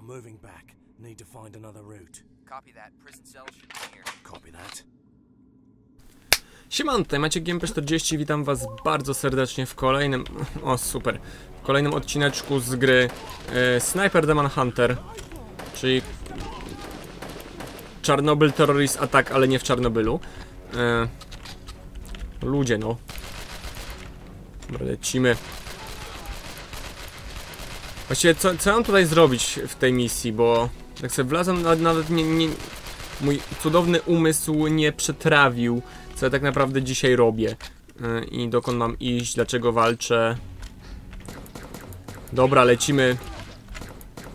I'm moving back. Need to find another route. Copy that. Prison cell should be here. Copy that. Siemano, tutaj macie GMP40, witam was bardzo serdecznie w kolejnym, o super, w kolejnym odcineczku z gry e, Sniper Demon Hunter, czyli Czarnobyl Terrorist Attack, ale nie w Czarnobylu. E, ludzie no. Dobra, lecimy. Właściwie co, co mam tutaj zrobić w tej misji, bo tak sobie wlazłem, nawet, nawet nie, nie, mój cudowny umysł nie przetrawił co ja tak naprawdę dzisiaj robię yy, i dokąd mam iść, dlaczego walczę. Dobra, lecimy.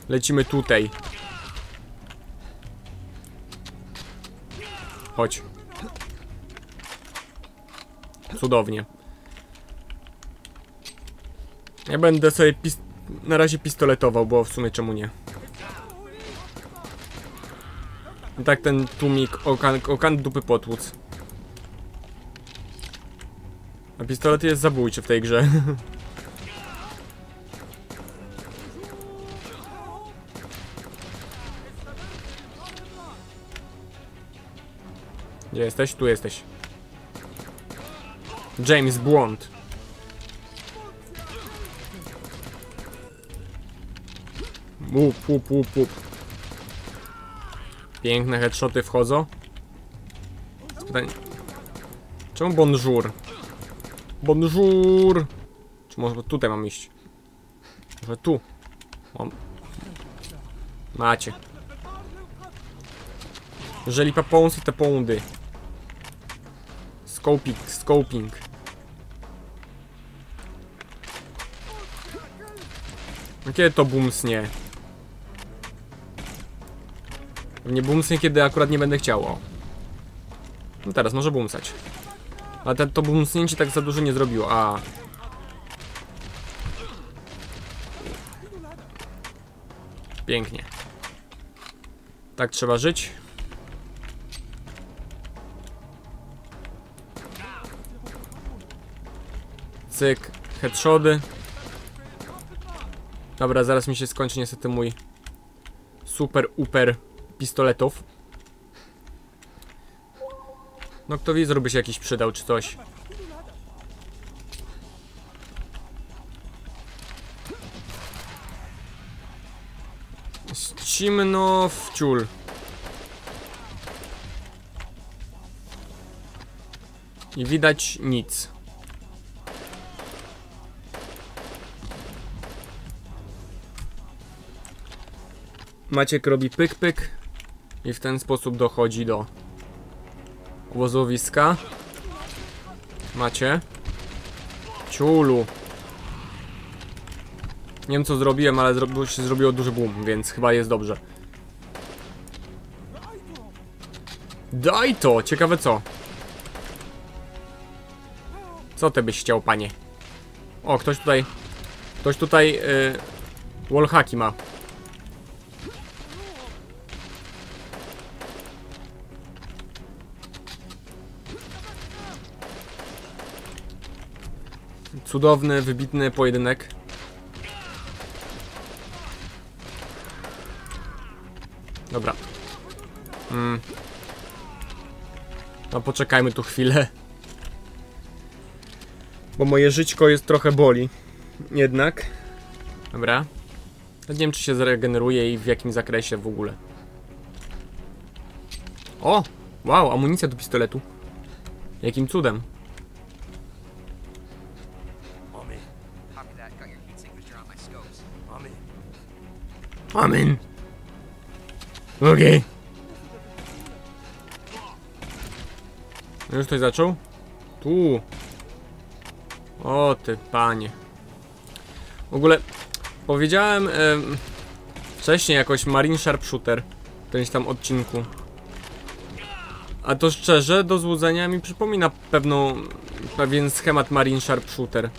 Lecimy tutaj. Chodź. Cudownie. Ja będę sobie pis na razie pistoletował, bo w sumie czemu nie. I tak ten tłumik okan, okan dupy potłuc. A pistolet jest zabójczy w tej grze. Gdzie jesteś? Tu jesteś. James Błąd. Łup, łup, łup, łup. Piękne headshoty wchodzą. Pytanie. Czemu bonjour? Bonjour! Czy może tutaj mam iść? Może tu? Mam. Macie. Jeżeli papąsy te połdy. Scoping, scoping. Kiedy to bumsnie? Nie bumsnie, kiedy akurat nie będę chciał. o. No teraz może bumsać. Ale te, to bumsnięcie tak za dużo nie zrobiło. A. Pięknie. Tak trzeba żyć. Cyk, headshody. Dobra, zaraz mi się skończy niestety mój super, uper pistoletów. No kto wie, by się jakiś przydał czy coś. Cimno w ciul. I widać nic. Maciek robi pyk pyk i w ten sposób dochodzi do Obozowiska. Macie. Ciulu. Nie wiem co zrobiłem, ale zrobiło się zrobiło duży boom, więc chyba jest dobrze. Daj to! Ciekawe co. Co ty byś chciał, panie? O, ktoś tutaj... Ktoś tutaj... Yy, wallhacki ma. Cudowny, wybitny pojedynek. Dobra. Mm. No poczekajmy tu chwilę. Bo moje żyćko jest trochę boli. Jednak. Dobra. Nie wiem czy się zregeneruje i w jakim zakresie w ogóle. O! Wow, amunicja do pistoletu. Jakim cudem. I'm in. Okej. No Już ktoś zaczął? Tu. O ty panie. W ogóle powiedziałem em, wcześniej jakoś Marine Sharpshooter w którymś tam odcinku. A to szczerze do złudzenia mi przypomina pewną pewien schemat Marine Sharpshooter.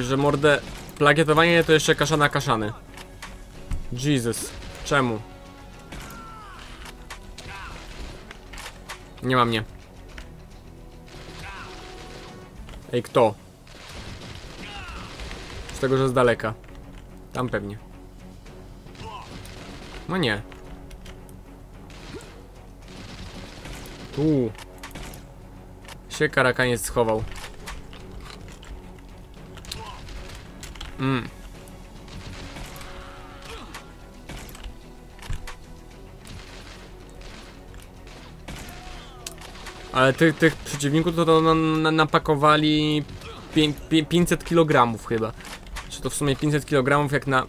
Że mordę plagietowanie to jeszcze kaszana kaszany. Jesus. Czemu? Nie ma mnie. Ej, kto? Z tego, że z daleka. Tam pewnie. No nie. Tu. Się karakaniec schował. Mm. Ale tych, tych przeciwników to, to na, na, napakowali pię, pię, 500 kg chyba. Czy to w sumie 500 kg jak na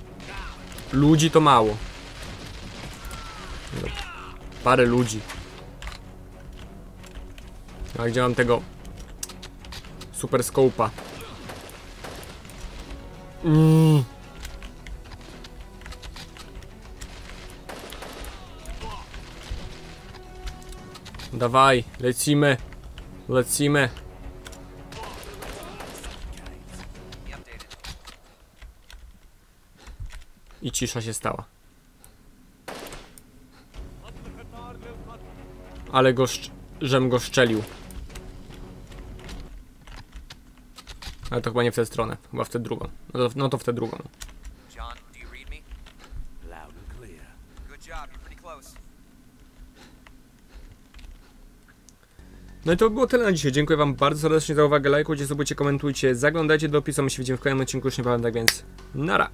ludzi to mało. Parę ludzi. A gdzie mam tego super scope'a? Mm. Dawaj, lecimy. Lecimy. I cisza się stała. Ale go żem go szczelił. Ale to chyba nie w tę stronę, chyba w tę drugą. No to, no to w tę drugą. John, do you read me? Loud and clear. Good job, you're pretty close. No i to było tyle na dzisiaj. Dziękuję wam bardzo serdecznie za uwagę. Lajkujcie, subujcie, komentujcie, zaglądajcie do opisu. My się widzimy w kolejnym odcinku już niebawem, tak więc nara.